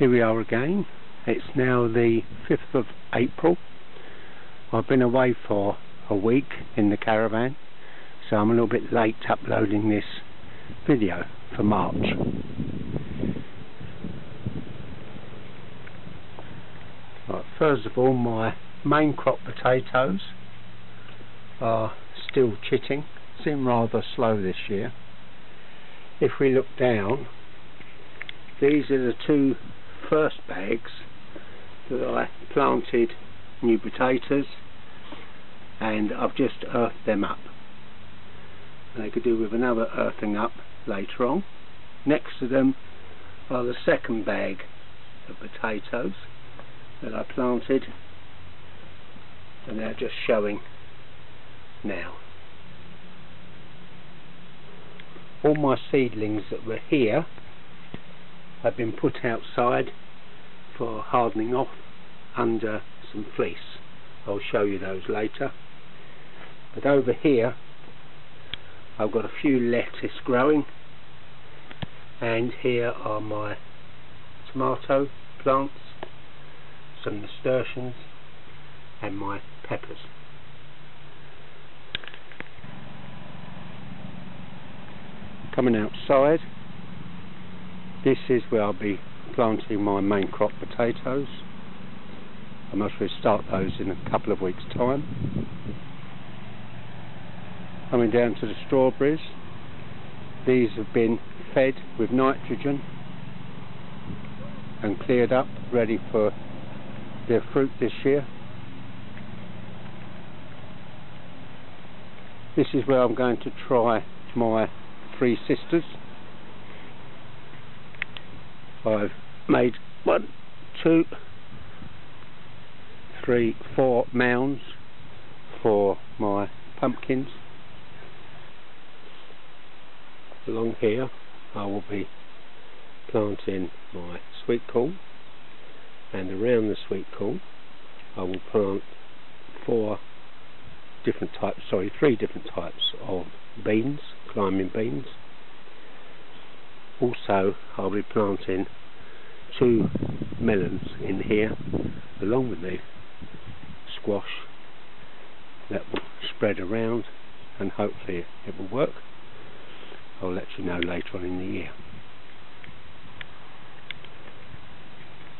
here we are again. It's now the 5th of April. I've been away for a week in the caravan so I'm a little bit late uploading this video for March. Right, first of all my main crop potatoes are still chitting. Seem rather slow this year. If we look down these are the two first bags that I planted new potatoes and I've just earthed them up. They could do with another earthing up later on. Next to them are the second bag of potatoes that I planted and they're just showing now. All my seedlings that were here have been put outside for hardening off under some fleece. I'll show you those later. But over here I've got a few lettuce growing and here are my tomato plants, some nasturtiums and my peppers. Coming outside this is where I'll be planting my main crop potatoes. I must restart those in a couple of weeks time. Coming down to the strawberries, these have been fed with nitrogen and cleared up ready for their fruit this year. This is where I'm going to try my three sisters I've made one, two, three, four mounds for my pumpkins. Along here I will be planting my sweet corn and around the sweet corn I will plant four different types, sorry, three different types of beans, climbing beans also I'll be planting two melons in here along with the squash that will spread around and hopefully it will work. I'll let you know later on in the year.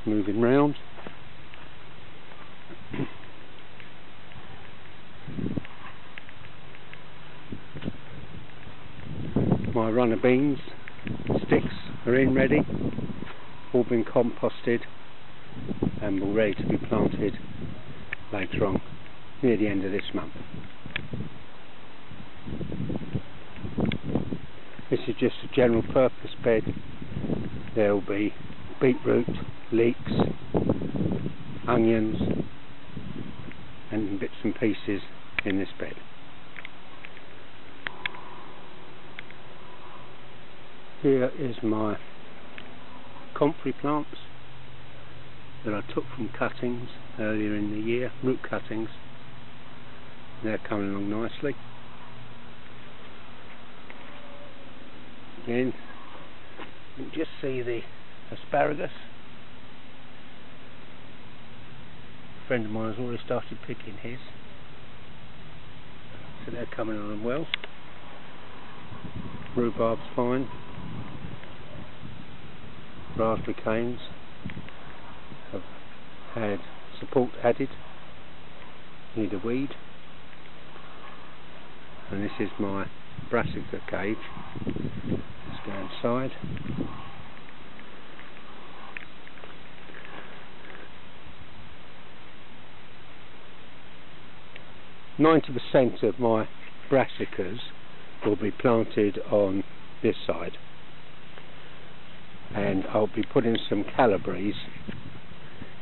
Moving round. My runner beans sticks are in ready, all been composted and ready to be planted later on, near the end of this month. This is just a general purpose bed. There will be beetroot, leeks, onions and bits and pieces in this bed. Here is my comfrey plants that I took from cuttings earlier in the year, root cuttings. They're coming along nicely. Again, you can just see the asparagus. A friend of mine has already started picking his. So they're coming along well. Rhubarb's fine raspberry canes have had support added. Need a weed. And this is my brassica cage. Let's go inside. Ninety percent of my brassicas will be planted on this side and I'll be putting some calabrese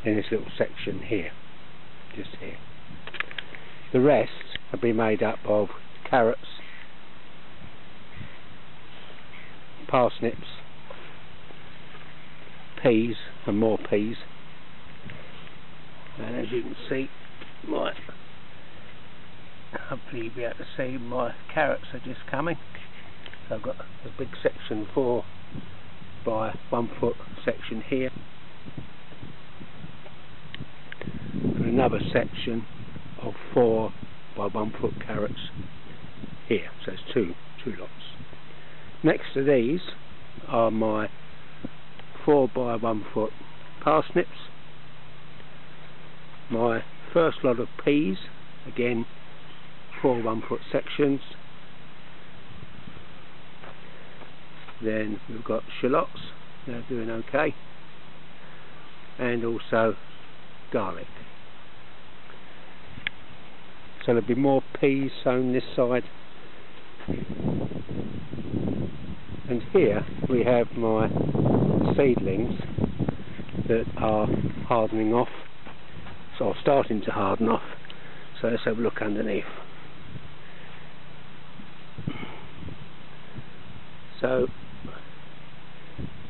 in this little section here just here. The rest will be made up of carrots parsnips peas and more peas. And as you can see my hopefully you'll be able to see my carrots are just coming. So I've got a big section for by one foot section here. And another section of four by one foot carrots here. So it's two two lots. Next to these are my four by one foot parsnips. My first lot of peas again four one foot sections then we've got shallots they're doing okay. And also garlic. So there'll be more peas sown this side. And here we have my seedlings that are hardening off so starting to harden off. So let's have a look underneath. So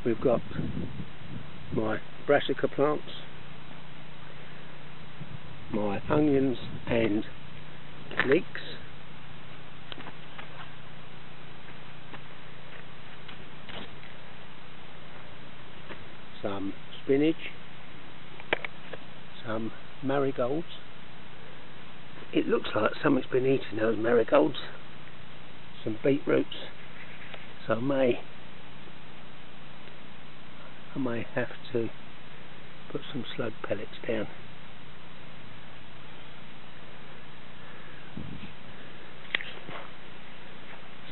we've got my brassica plants my onions and leeks. Some spinach some marigolds. It looks like something's been eating those marigolds. Some beetroots. So I may I may have to put some slug pellets down.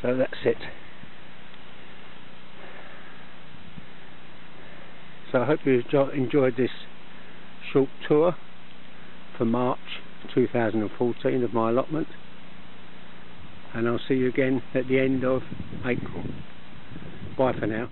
So that's it. So I hope you enjoyed this short tour for March 2014 of my allotment. And I'll see you again at the end of April. Bye for now